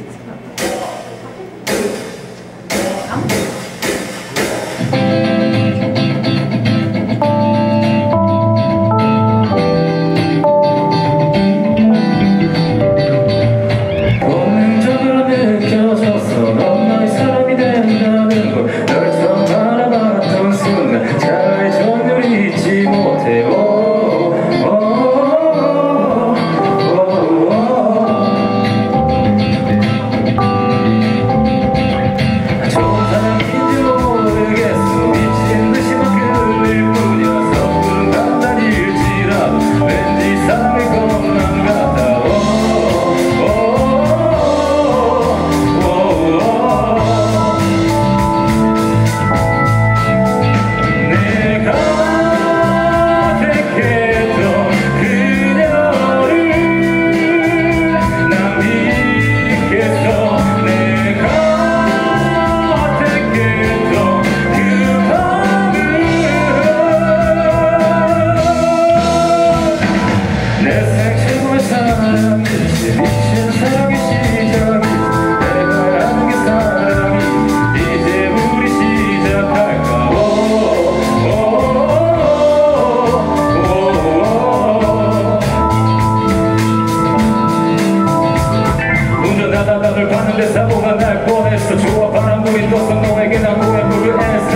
ですか。 내가 보면 날 꺼냈어. 좋아 바람불이 떠서 너에게 난 고해 물을 애써